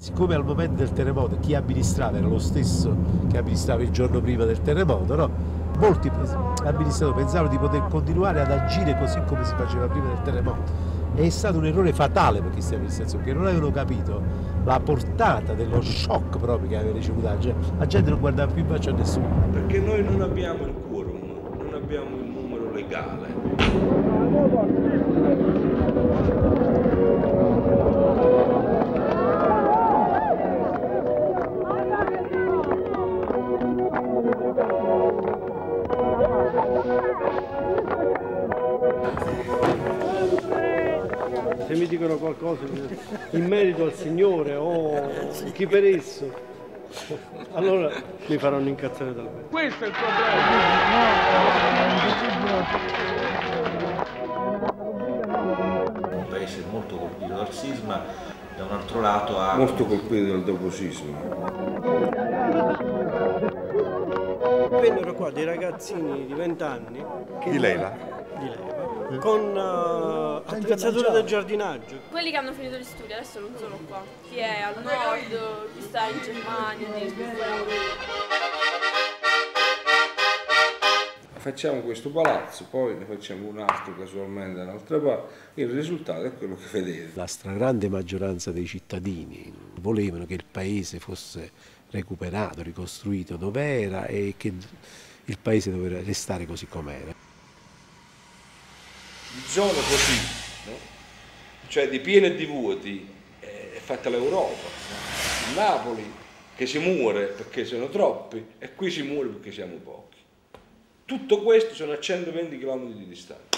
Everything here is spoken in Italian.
Siccome al momento del terremoto chi amministrava era lo stesso che amministrava il giorno prima del terremoto, no? molti amministratori pensavano di poter continuare ad agire così come si faceva prima del terremoto. È stato un errore fatale per queste amministrazioni, perché non avevano capito la portata dello shock proprio che aveva ricevuto la gente. La gente non guardava più in faccia a nessuno. Perché noi non abbiamo il quorum, non abbiamo il numero legale. Se mi dicono qualcosa in merito al Signore o chi per esso, allora mi faranno incazzare dal bene. Questo è il problema. Un paese molto colpito dal sisma, da un altro lato ha... Molto colpito dal dopo sisma. Vennero qua dei ragazzini di 20 anni che Di leva? Di leva con uh, attrezzature da giardinaggio. Quelli che hanno finito gli studi adesso non sono qua. Chi è al nord, chi sta in Germania, addirittura. Facciamo questo palazzo, poi ne facciamo un altro casualmente da un'altra parte, il risultato è quello che vedete. La stragrande maggioranza dei cittadini volevano che il paese fosse recuperato, ricostruito dove era e che il paese doveva restare così com'era. Di zone così, no? cioè di piene e di vuoti, è fatta l'Europa. Napoli che si muore perché sono troppi e qui si muore perché siamo pochi. Tutto questo sono a 120 km di distanza.